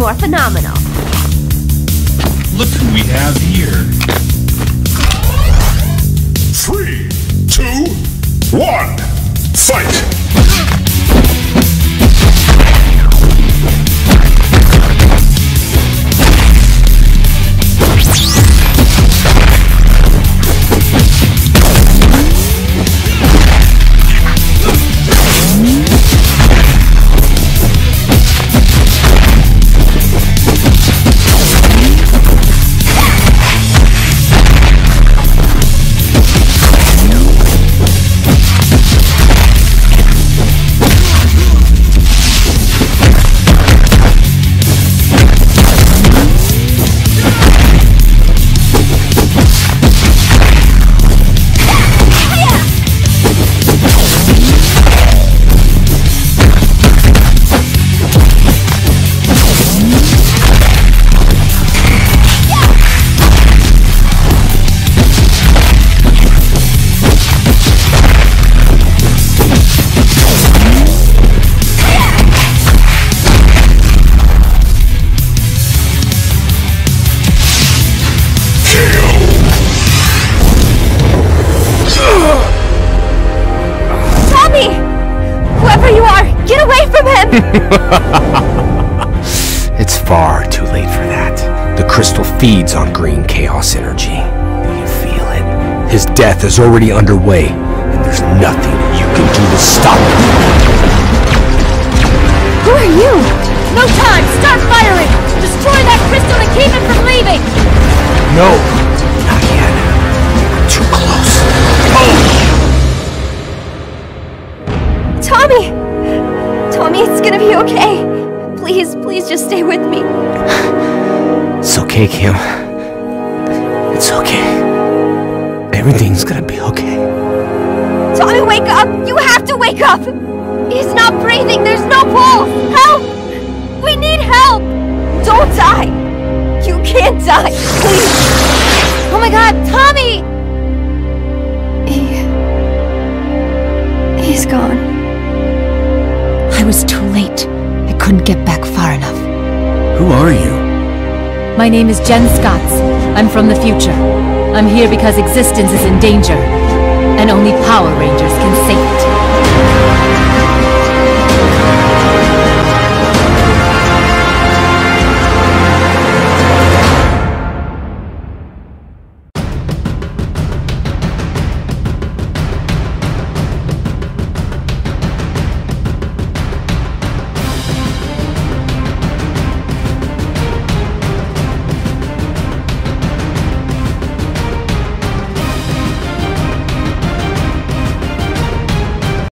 more phenomenal. Look who we have here. Three, two, one, fight! It's far too late for that. The crystal feeds on green chaos energy. Do you feel it? His death is already underway, and there's nothing you can do to stop it. Who are you? No time! Start firing! Destroy that crystal and keep him from leaving! No, gonna be okay. Please, please just stay with me. It's okay, Kim. It's okay. Everything's gonna be okay. Tommy, wake up! You have to wake up! He's not breathing! There's no pulse! Help! We need help! Don't die! You can't die! Please! Oh my god, Tommy! He. He's gone. I was too late. I couldn't get back far enough. Who are you? My name is Jen Scotts. I'm from the future. I'm here because existence is in danger, and only Power Rangers can save it.